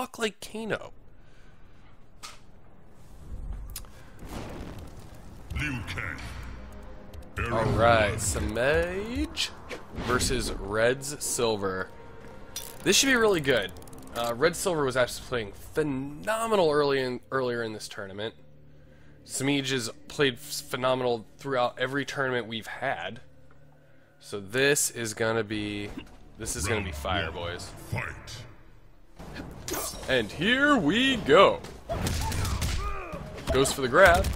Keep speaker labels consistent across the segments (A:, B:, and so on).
A: talk like Kano.
B: Liu Kang.
A: Alright, Samage versus RedzSilver. This should be really good. Uh, Red Silver was actually playing phenomenal early in, earlier in this tournament. Samage has played phenomenal throughout every tournament we've had. So this is gonna be this is gonna be fire, boys.
B: Fight.
A: And here we go. Goes for the grab.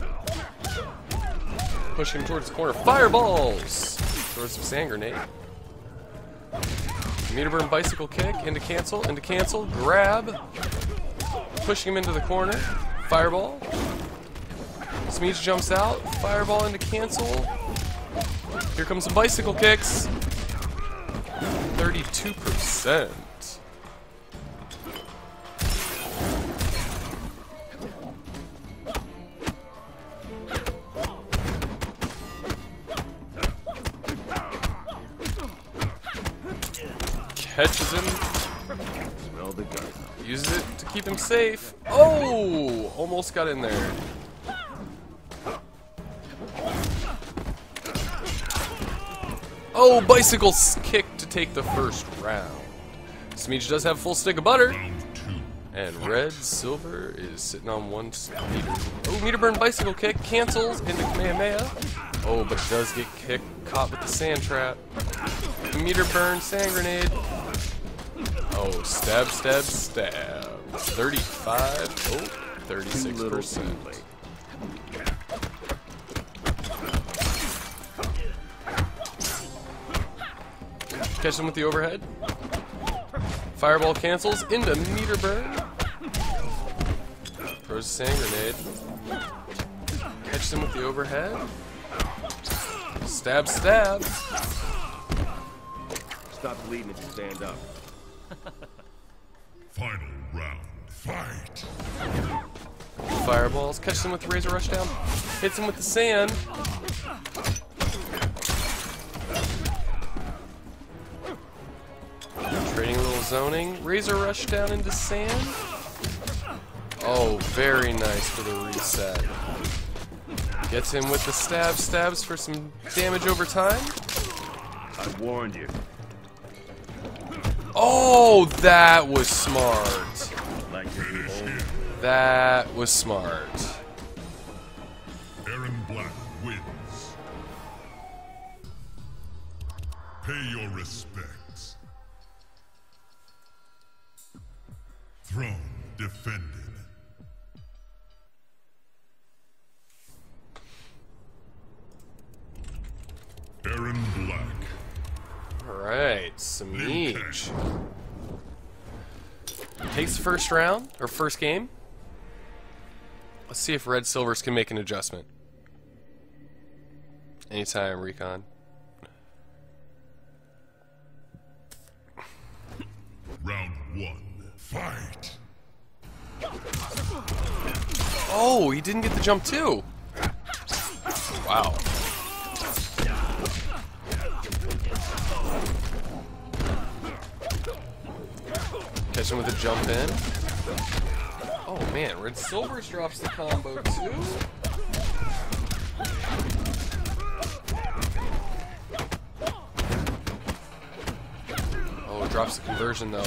A: Pushing towards the corner. Fireballs! Throws some sand grenade. Meter burn bicycle kick. Into cancel. Into cancel. Grab. Pushing him into the corner. Fireball. Smeech jumps out. Fireball into cancel. Here comes some bicycle kicks. 32%. Catches him.
C: Smell the gun.
A: Uses it to keep him safe. Oh! Almost got in there. Oh, bicycle kick to take the first round. Smeech does have full stick of butter. And red silver is sitting on one meter. Oh, meter burn bicycle kick cancels into Kamehameha. Oh, but does get kicked, caught with the sand trap. Meter burn sand grenade. Oh, stab, stab, stab. 35. Oh, 36%. Catch him with the overhead. Fireball cancels into meter burn. Throws a sand grenade. Catch him with the overhead. Stab, stab.
C: Stop bleeding if you stand up.
A: Fireballs. Catch him with the razor rush down. Hits him with the sand. Trading a little zoning. Razor rush down into sand. Oh, very nice for the reset. Gets him with the stab stabs for some damage over time.
C: I warned you.
A: Oh, that was smart. That was smart.
B: Erron Black wins. Pay your respects. Throne defended. Erron Black.
A: Alright, Samij. Takes the first round, or first game. Let's see if Red Silvers can make an adjustment. Anytime, Recon.
B: Round one. Fight.
A: Oh, he didn't get the jump too. Wow. Catch him with a jump in. Oh man, Red Silvers drops the combo too. Oh, drops the conversion though.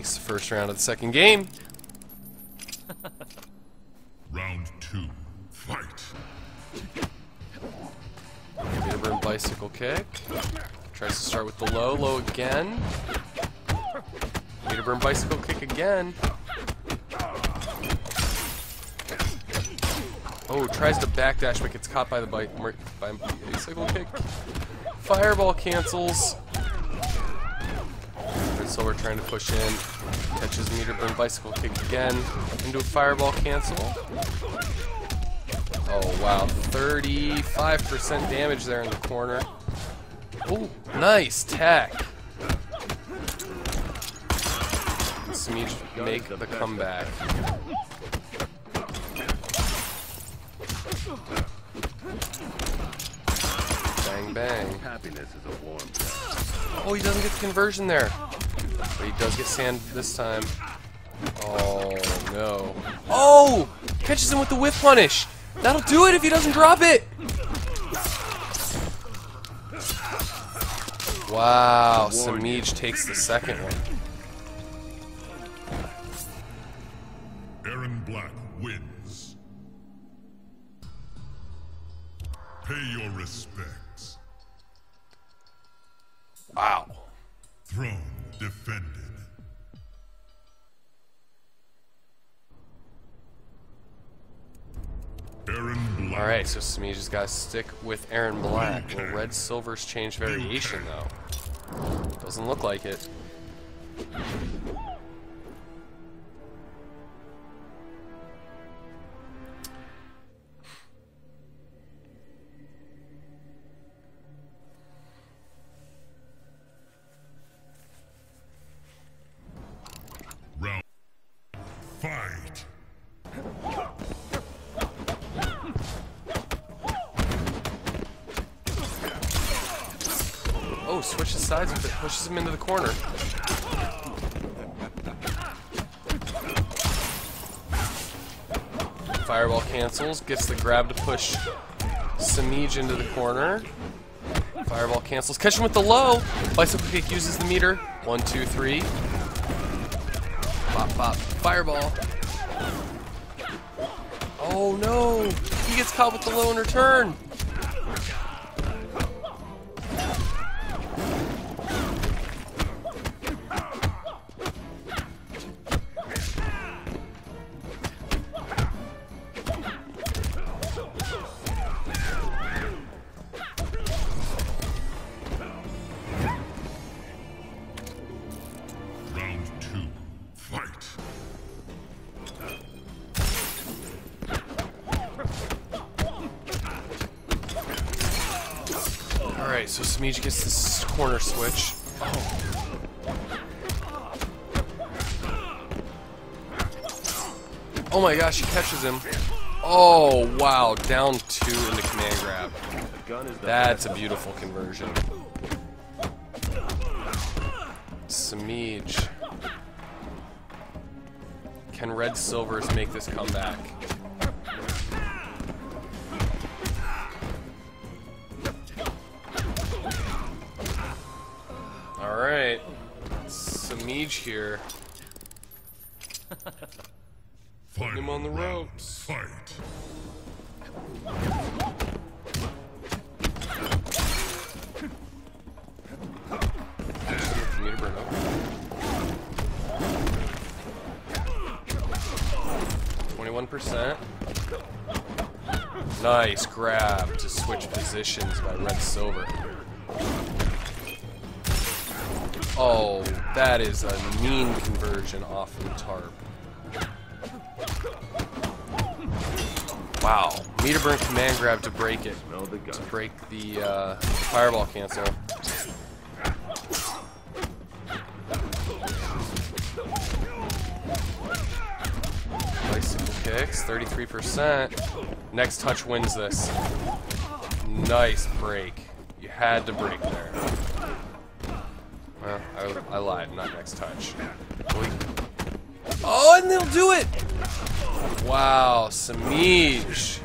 A: Smeej takes the first round of the second game.
B: Round two. Fight.
A: Meter bicycle kick. Tries to start with the low, low again. Meter burn bicycle kick again. Oh, tries to backdash but gets caught by the bike by bicycle kick. Fireball cancels. Silver trying to push in. Catches meter burn bicycle kick again. Into a fireball cancel. Oh wow, 35% damage there in the corner. Oh, nice tech. Smeej make the comeback? Bang bang.
C: Happiness is a warm.
A: Oh, he doesn't get the conversion there. But he does get sand this time. Oh, no. Oh! Catches him with the whiff punish. That'll do it if he doesn't drop it. Wow, Smeej takes the second one.
B: Erron Black wins. Pay your respects.
A: Wow.
B: Throne defended. Erron Black.
A: Alright, so Smeej just got to stick with Erron Black. Will Red Silver's change variation, though? Doesn't look like it. Oh, switches sides with it. Pushes him into the corner. Fireball cancels. Gets the grab to push Smeej into the corner. Fireball cancels. Catch him with the low. Bicycle kick uses the meter. One, two, three. Pop, pop. Fireball. Oh no! He gets caught with the low in return. So Smeej gets this corner switch. Oh my gosh, he catches him. Oh, wow. Down two command grab.
C: The is the
A: That's a beautiful conversion. Smeej. Can Red Silvers make this comeback? Here.
B: Final
A: him on the ropes.
B: Fight.
A: Meter burn up. Twenty-one percent. Nice grab to switch positions by Red Silver. Oh, that is a mean conversion off of the tarp. Wow, meter burn command grab to break it
C: To
A: break the uh, fireball cancel. Bicycle kicks, 33%. Next touch wins this. Nice break. You had to break there. Well, I, I lied, not next touch. Oh, and they'll do it! Wow, Smeej.